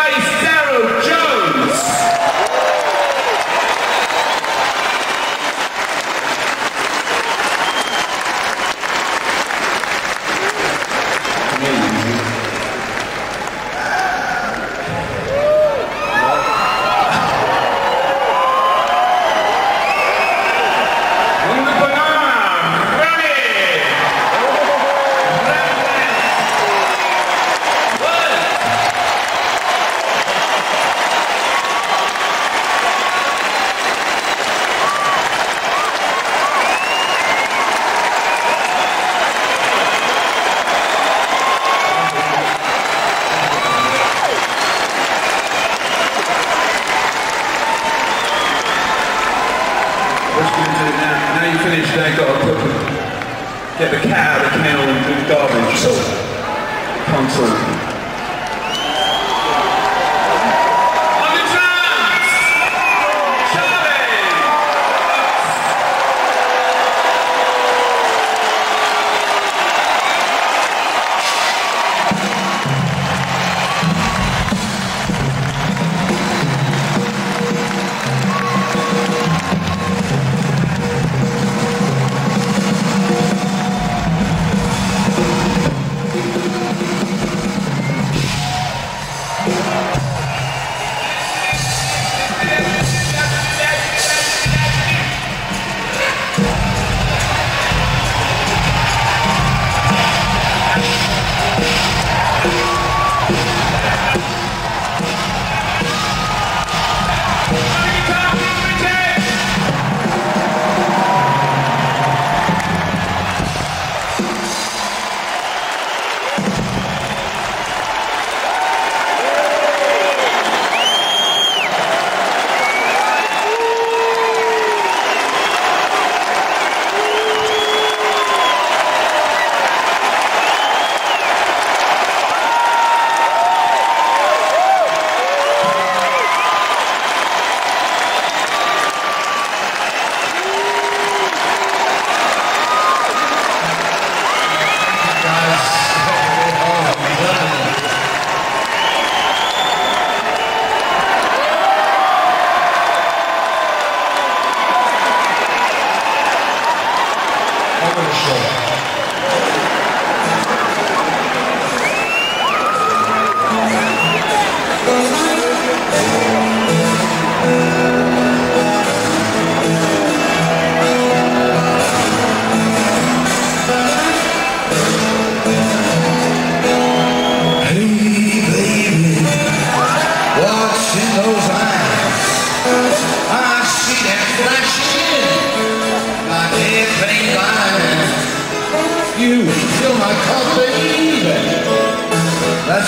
faith get the cat out of the kennel and do the garbage. So, console.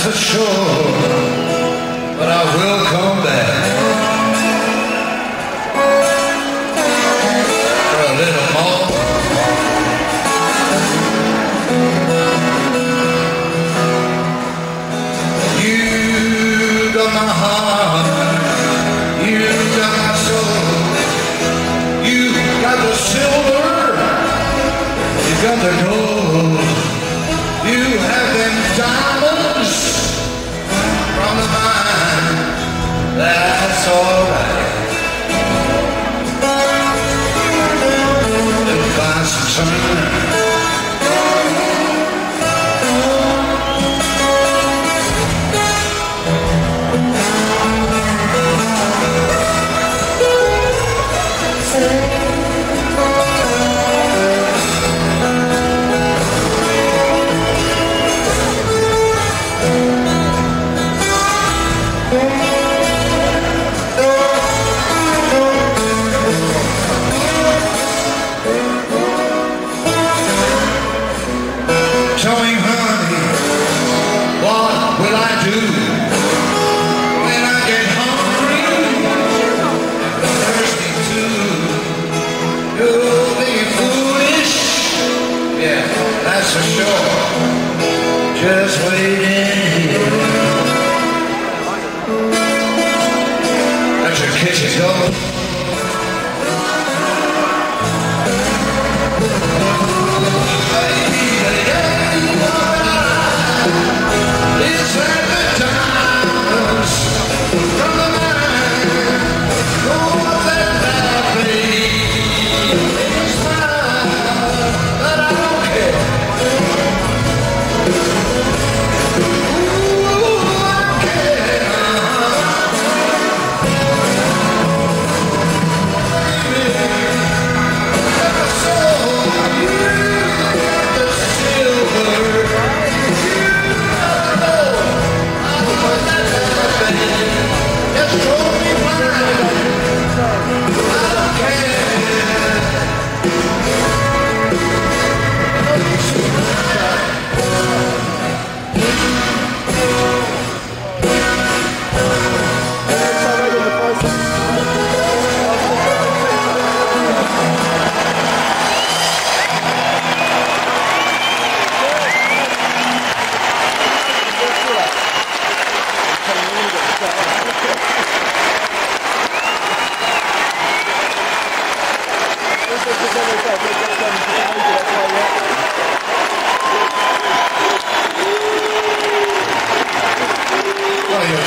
For sure, but I will come pasó ashore, just waiting.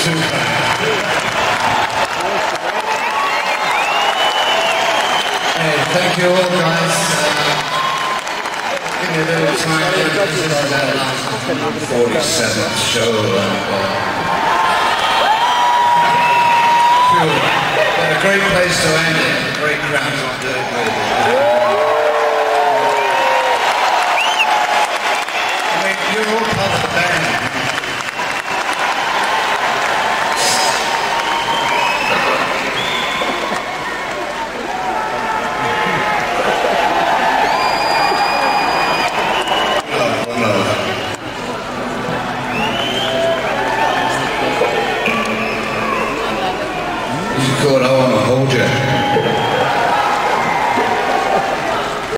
Thank you all guys. Give me a little time. This is our last 47th show. And, uh, a great place to end it. Great crowd